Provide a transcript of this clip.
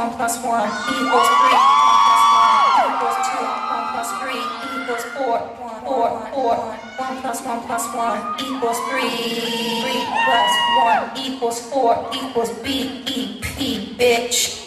plus one plus one equals three. One plus one equals two. One plus three equals four. Four, four. One plus one plus one equals three. Three plus one equals four equals B E P, bitch.